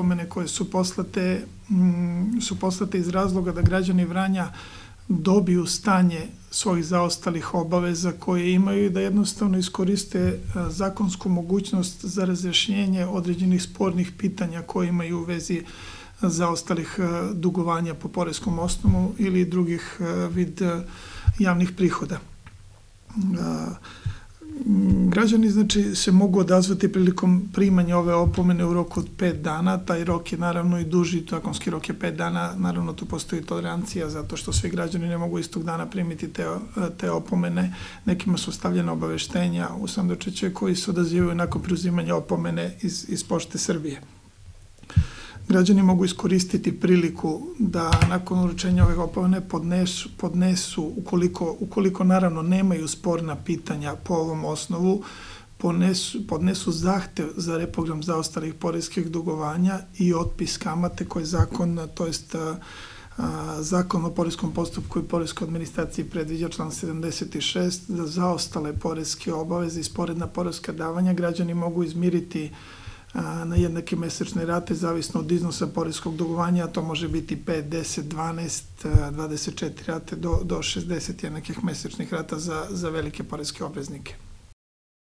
opomene koje su poslate, mm, su poslate iz razloga da građani Vranja dobiju stanje svojih zaostalih obaveza koje imaju i da jednostavno iskoriste zakonsku mogućnost za razrešenje određenih spornih pitanja koje imaju u vezi zaostalih dugovanja po poreskom osnovu ili drugih vid javnih prihoda. Građani znači se mogu odazvati prilikom primanja ove opomene u roku od 5 dana, taj rok je naravno i duži, takonski rok je 5 dana, naravno tu postoji tolerancija zato što svi građani ne mogu istog dana primiti te, te opomene, nekima su stavljene obaveštenja u sandočeće koji se odazivaju nakon preuzimanja opomene iz, iz Pošte Srbije građani mogu iskoristiti priliku da nakon uručenja ove opomene podnesu, podnesu ukoliko, ukoliko naravno nemaju sporna pitanja po ovom osnovu, podnesu, podnesu zahtev za reprogram zaostalih porezkih dugovanja i otpis kamate koje zakon, to jest zakon o porezkom postupku i porezkoj administraciji predviđa član 76 da zaostale porezke obaveze i sporedna porezka davanja. Građani mogu izmiriti na jednake mesečne rate, zavisno od iznosa porezkog dugovanja, to može biti 5, 10, 12, 24 rate do, do 60 jednakih mesečnih rata za, za velike porezke obveznike.